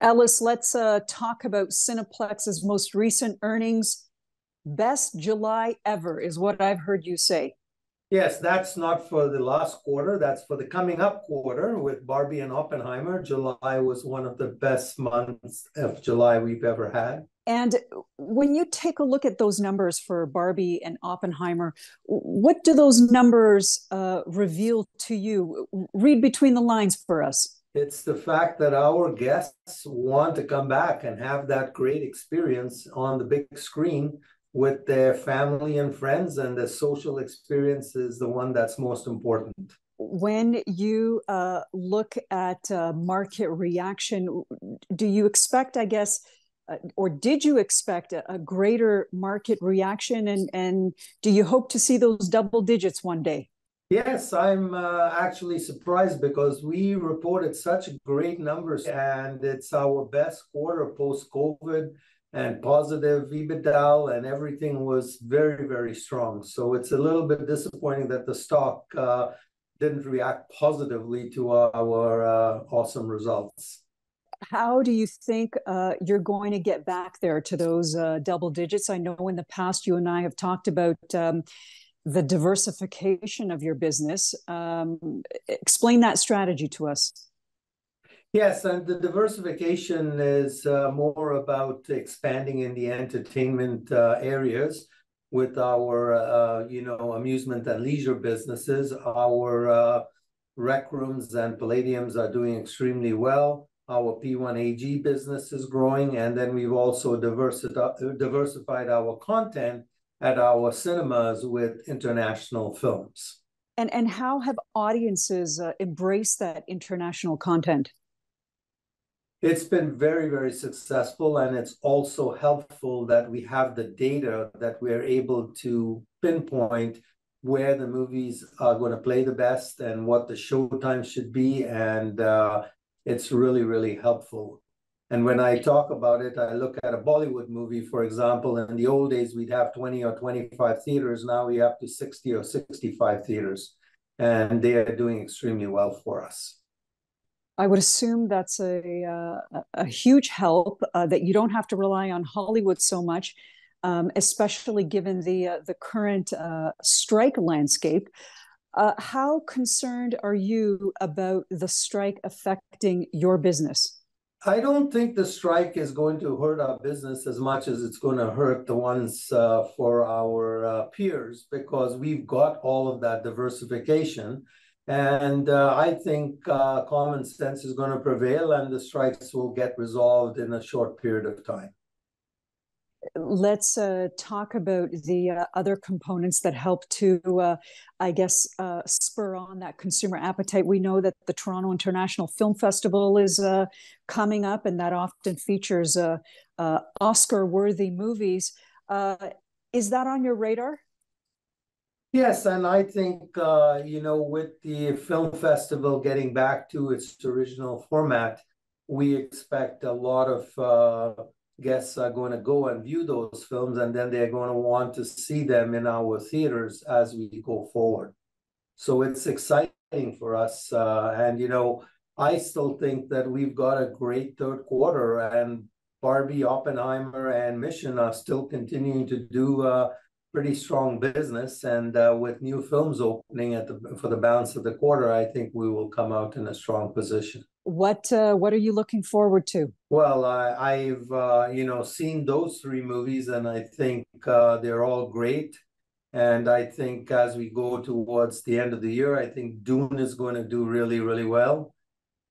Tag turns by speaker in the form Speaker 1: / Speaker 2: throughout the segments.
Speaker 1: Ellis, let's uh, talk about Cineplex's most recent earnings. Best July ever is what I've heard you say.
Speaker 2: Yes, that's not for the last quarter. That's for the coming up quarter with Barbie and Oppenheimer. July was one of the best months of July we've ever had.
Speaker 1: And when you take a look at those numbers for Barbie and Oppenheimer, what do those numbers uh, reveal to you? Read between the lines for us.
Speaker 2: It's the fact that our guests want to come back and have that great experience on the big screen with their family and friends and the social experience is the one that's most important.
Speaker 1: When you uh, look at uh, market reaction do you expect i guess uh, or did you expect a, a, greater market reaction? And and do you hope to see those double digits one day
Speaker 2: yes i'm uh, actually surprised because we reported such great numbers and it's our best quarter post covid and positive EBITDA, and everything was very, very strong. So it's a little bit disappointing that the stock uh, didn't react positively to our uh, awesome results.
Speaker 1: How do you think you're going to get back there to those double digits? I know in the past you and I have talked about um, the diversification of your business. Um, explain that strategy to us.
Speaker 2: Yes, and the diversification is uh, more about expanding in the entertainment uh, areas with our, uh, you know, amusement and leisure businesses. Our uh, rec rooms and Playdiums are doing extremely well. Our P1AG business is growing, and then we've also diversified our content at our cinemas with international films.
Speaker 1: And and how have audiences uh, embraced that international content?
Speaker 2: It's been very, very successful, and it's also helpful that we have the data that we're able to pinpoint where the movies are going to play the best and what the showtime should be, and uh, it's really, really helpful. And when I talk about it, I look at a Bollywood movie, for example. In the old days, we'd have 20 or 25 theaters. Now we have to 60 or 65 theaters, and they are doing extremely well for us.
Speaker 1: I would assume that's a, uh, a huge help uh, that you don't have to rely on Hollywood so much, um, especially given the uh, the current uh, strike landscape. Uh, how concerned are you about the strike affecting your business?
Speaker 2: I don't think the strike is going to hurt our business as much as it's going to hurt the ones uh, for our peers because we've got all of that diversification and uh, I think uh, common sense is going to prevail and the strikes will get resolved in a short period of time.
Speaker 1: Let's uh, talk about the uh, other components that help to, uh, I guess, uh, spur on that consumer appetite. We know that the Toronto International Film Festival is coming up, and that often features Oscar worthy movies. is that on your radar?
Speaker 2: Yes, and I think uh, you know, with the film festival getting back to its original format, we expect a lot of uh, guests are going to go and view those films, and then they're going to want to see them in our theaters as we go forward. So it's exciting for us, uh, and you know, I still think that we've got a great third quarter, and Barbie, Oppenheimer, and Mission are still continuing to do uh, pretty strong business. And uh, with new films opening at the for the balance of the quarter, I think we will come out in a strong position.
Speaker 1: What uh, What are you looking forward to?
Speaker 2: Well, I've uh, you know seen those three movies, and I think uh, they're all great. And I think as we go towards the end of the year, I think Dune is going to do really, really well.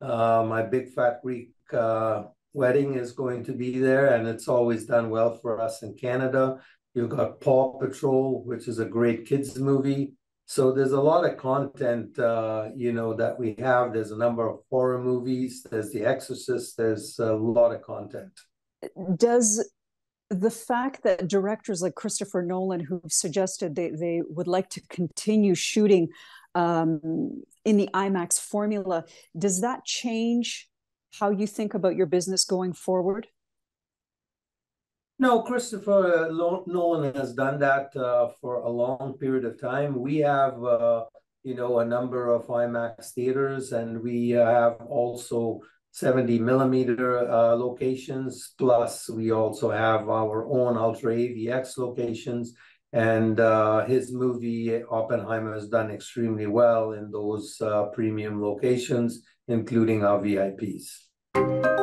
Speaker 2: Uh, my Big Fat Greek uh, wedding is going to be there, and it's always done well for us in Canada. You've got Paw Patrol, which is a great kids movie. So there's a lot of content, uh, you know, that we have. There's a number of horror movies. There's The Exorcist. There's a lot of content.
Speaker 1: Does the fact that directors like Christopher Nolan, who've suggested they, they would like to continue shooting um, in the IMAX formula, does that change how you think about your business going forward?
Speaker 2: No, Christopher uh, Nolan has done that uh, for a long period of time. We have, uh, you know, a number of IMAX theaters, and we have also 70 millimeter uh, locations. Plus, we also have our own Ultra AVX locations. And uh, his movie Oppenheimer has done extremely well in those uh, premium locations, including our VIPs.